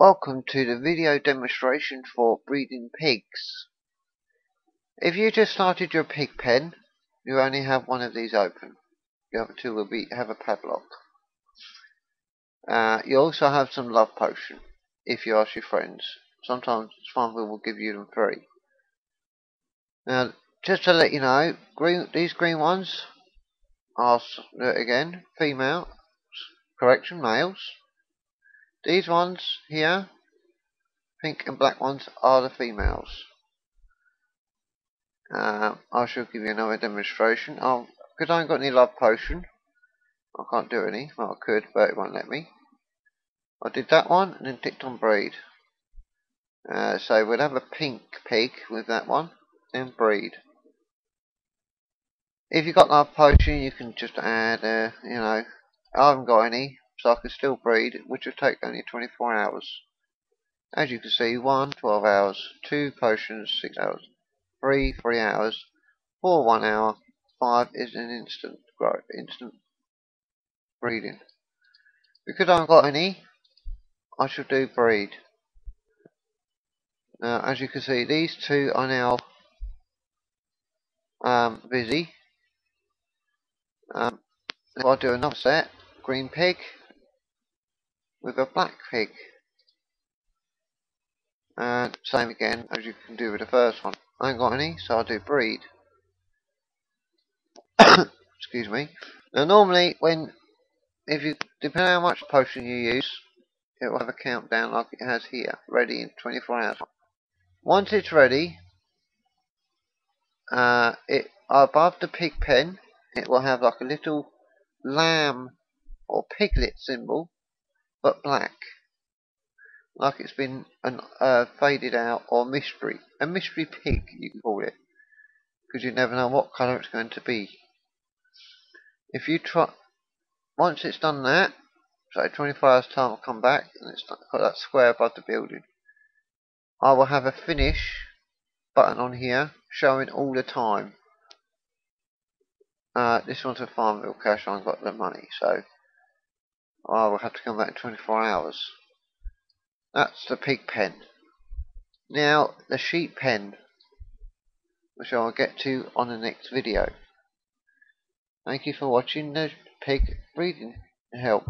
Welcome to the video demonstration for breeding pigs. If you just started your pig pen, you only have one of these open. The other two will be have a padlock. Uh, you also have some love potion if you ask your friends. Sometimes Farmville will give you them free. Now, just to let you know, green these green ones are again female, correction males. These ones here, pink and black ones, are the females. Uh, I shall give you another demonstration. Oh, because I haven't got any love potion, I can't do any. Well, I could, but it won't let me. I did that one and then ticked on breed. Uh, so we'll have a pink pig with that one, then breed. If you've got love potion, you can just add, uh, you know, I haven't got any, so I can still breed, which will take only 24 hours. As you can see, 1, 12 hours, 2 potions, 6 hours, 3, 3 hours, 4, 1 hour, 5 is an instant growth, instant breeding. Because I haven't got any, I shall do breed. Now, as you can see, these two are now um, busy. Um, if I do another set, green pig, with a black pig. And same again as you can do with the first one. I ain't got any, so I'll do breed. Excuse me. Now normally when, if you, depending on how much potion you use, it will have a countdown like it has here, ready in 24 hours. Once it's ready, uh, it above the pig pen, it will have like a little lamb or piglet symbol but black. Like it's been an, uh, faded out or mystery. A mystery pig, you call it. Because you never know what colour it's going to be. If you try, once it's done that, so 24 hours time I'll come back and it's got that square above the building. I will have a finish button on here showing all the time. Uh, this one's a Farmville cash, I have got the money, so Oh, I will have to come back in 24 hours. That's the pig pen. Now, the sheep pen, which I will get to on the next video. Thank you for watching the pig breeding help.